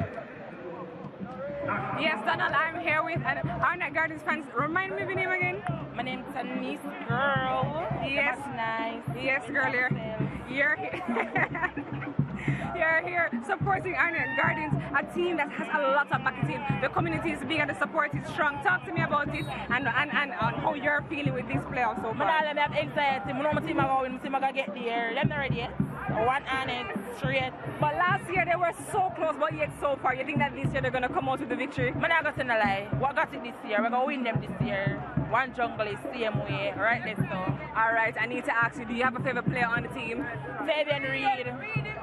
Yes, Donald, I'm here with an Arnett Gardens fans. Remind me of your name again. My name's Anise Girl. Yes. Nice. Yes, girl, you're, you're here. you're here supporting Arnett Gardens, a team that has a lot of backing. The community is big and the support is strong. Talk to me about this and and, and, and how you're feeling with this playoff so far. don't have anxiety. I know my team are going. My team are going to get there. Them not ready yet. One on it, straight. But last year they were so close, but yet so far. You think that this year they're going to come out with the victory? I'm not going to lie. What got it this year? We're going to win them this year. One jungle is same way. Right, let's go. All right, I need to ask you, do you have a favorite player on the team? Fabian Reid.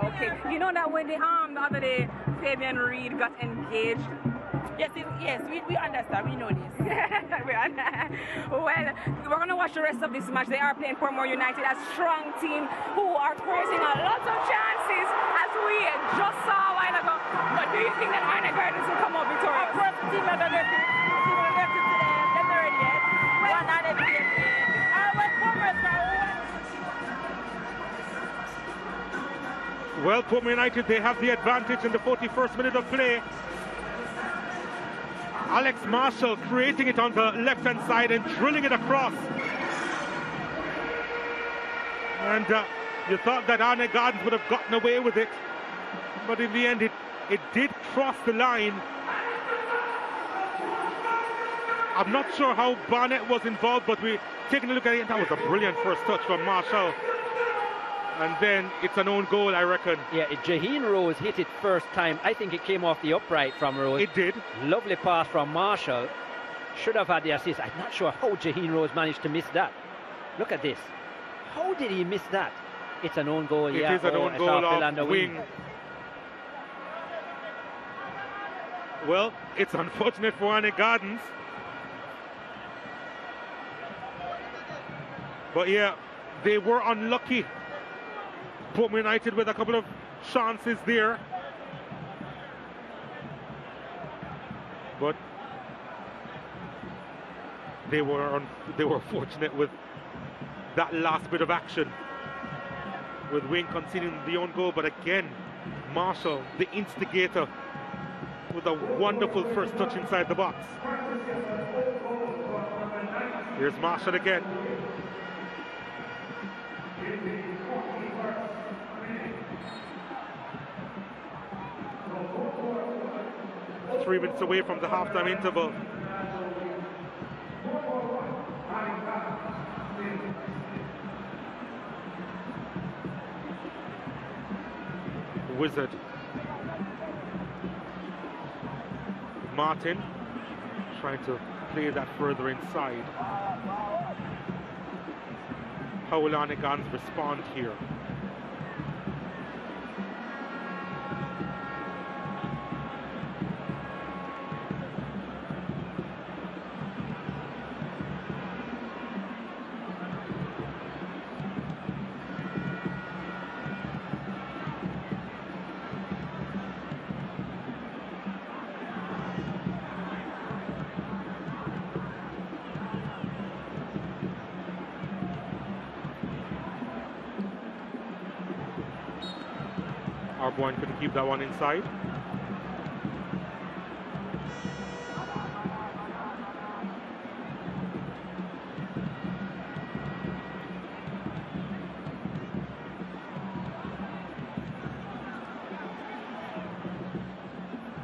Okay. You know that when the um the other day Fabian Reid got engaged. Yes, it, yes, we, we understand. We know this. We un- well, we're gonna watch the rest of this match. They are playing Portmore United, a strong team who are creating a lot of chances, as we just saw a while ago. But do you think that Arnett Gardens will come out victorious? course, the team are going to get it. The team will get it to them. Them not ready eh? yet. One uh, on it, same way. All right, Comrades now. Well, Portmore United, they have the advantage in the 41st minute of play. Alex Marshall creating it on the left-hand side and drilling it across. And uh, you thought that Arnett Gardens would have gotten away with it. But in the end, it, it did cross the line. I'm not sure how Barnett was involved, but we taking a look at it. That was a brilliant first touch from Marshall. And then it's an own goal, I reckon. Yeah, Jaheen Rose hit it first time. I think it came off the upright from Rose. It did. Lovely pass from Marshall. Should have had the assist. I'm not sure how Jaheen Rose managed to miss that. Look at this. How did he miss that? It's an own goal, It yeah. is an Oh, own goal off the wing. Well, it's unfortunate for Arnett Gardens. But yeah, they were unlucky. Portmore United with a couple of chances there. But they were un- they were fortunate with that last bit of action with Wayne conceding the own goal. But again, Marshall, the instigator, with a wonderful first touch inside the box. Here's Marshall again. Three minutes away from the halftime interval. Wizard. Martin trying to play that further inside. How will Arnett Gardens respond here? Keep that one inside.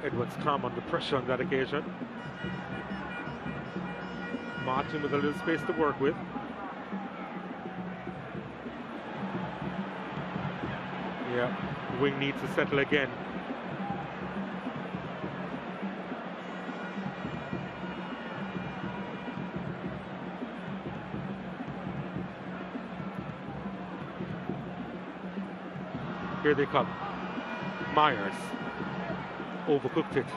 Edwards calm under pressure on that occasion. Martin with a little space to work with. Yeah, wing needs to settle again. Here they come. Myers overcooked it.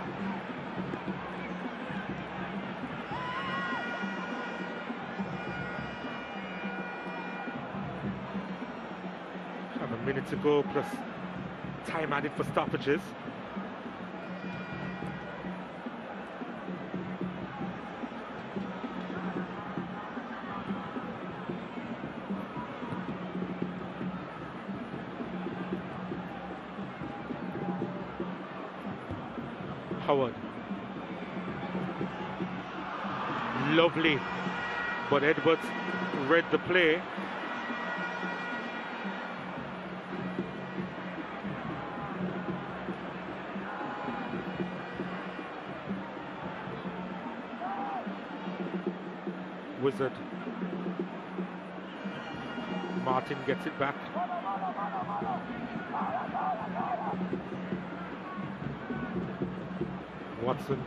To go plus time added for stoppages. Howard. Lovely. But Edwards read the play. Martin gets it back. Watson.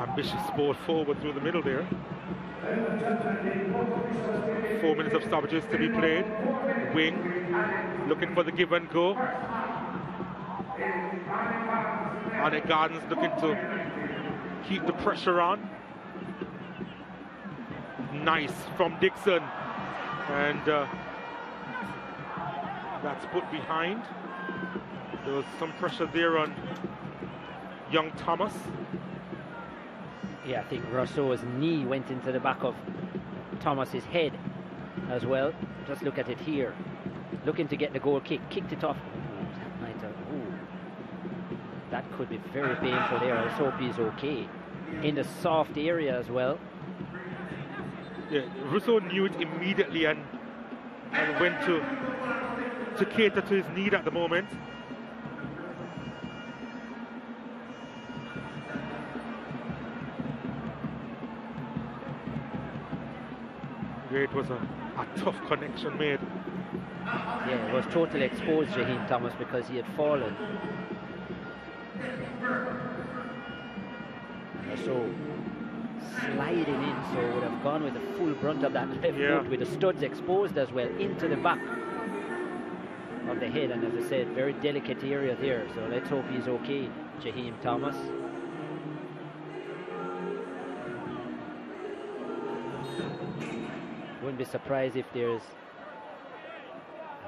Ambitious ball forward through the middle there. Four minutes of stoppages to be played. Wing looking for the give and go. Arnett Gardens looking to keep the pressure on. Nice from Dixon. And uh, that's put behind. There was some pressure there on young Thomas. Yeah, I think Rousseau's knee went into the back of Thomas's head as well. Just look at it here. Looking to get the goal kick, kicked it off. Ooh, that could be very painful there. Let's hope he's okay. In the soft area as well. Yeah, Rousseau knew it immediately and and went to to cater to his need at the moment. Yeah, it was a, a tough connection made. Yeah, it was totally exposed, Jaheim Thomas, because he had fallen. So sliding in, so would have gone with the full brunt of that left Yeah. foot with the studs exposed as well into the back of the head. And as I said, very delicate area there. So let's hope he's okay, Jaheim Thomas. Wouldn't be surprised if there's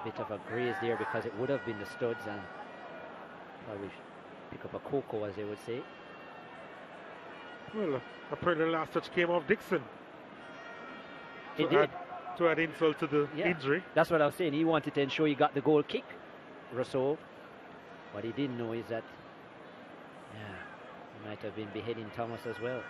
a bit of a graze there because it would have been the studs and probably pick up a cocoa as they would say. Well, apparently the last touch came off Dixon. To did. add, to add insult to the Yeah. injury. That's what I was saying. He wanted to ensure he got the goal kick, Rousseau. What he didn't know is that, yeah, he might have been beheading Thomas as well.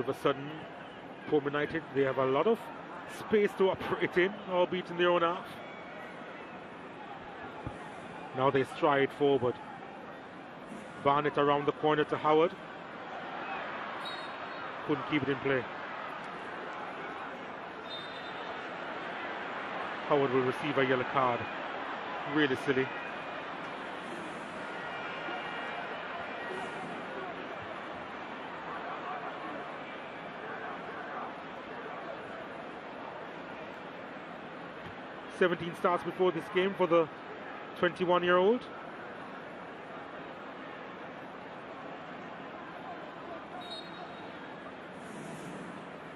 All of a sudden, Port United, they have a lot of space to operate in, albeit in their own half. Now they stride forward. Barnett around the corner to Howard. Couldn't keep it in play. Howard will receive a yellow card. Really silly. 17 starts before this game for the 21 year old.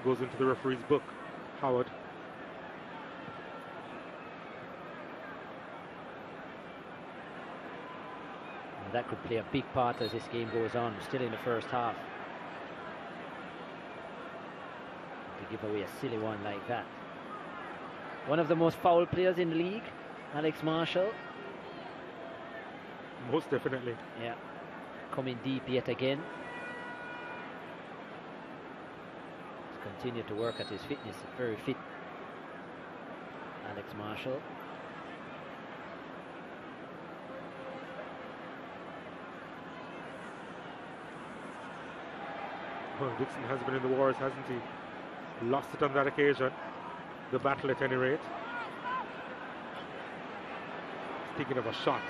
Goes into the referee's book. Howard. That could play a big part as this game goes on, still in the first half. To give away a silly one like that. One of the most foul players in the league, Alex Marshall. Most definitely. Yeah. Coming deep yet again. He's continued to work at his fitness, very fit. Alex Marshall. Well, Dixon has been in the wars, hasn't he? Lost it on that occasion. The battle at any rate. Thinking of a shot.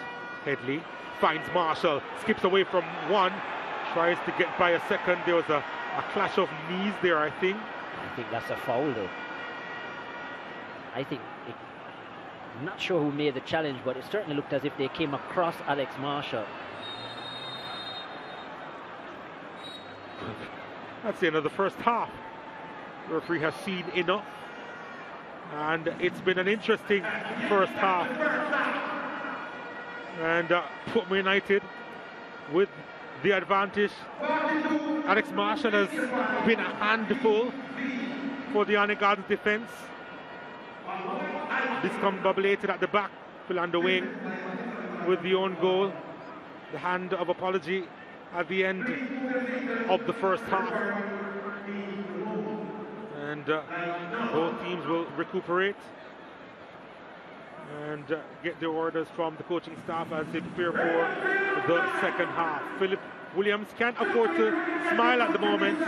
Headley finds Marshall, skips away from one, tries to get by a second. There was a, a clash of knees there, I think. I think that's a foul, though. I think. It, I'm not sure who made the challenge, but it certainly looked as if they came across Alex Marshall. That's the end of the first half. The referee has seen enough. And it's been an interesting first half. And uh, Portmore United with the advantage. Alex Marshall has been a handful for the Gardens defence. Discombobulated at the back, Philander Wing with the own goal. The hand of apology at the end of the first half. And uh, both teams will recuperate and uh, get their orders from the coaching staff as they prepare for the second half. Philip Williams can't afford to smile at the moment.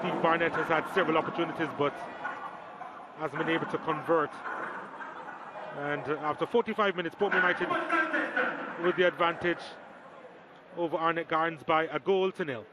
Steve Barnett has had several opportunities but hasn't been able to convert. And uh, after 45 minutes, Portmore United with the advantage over Arnett Gardens by a goal to nil.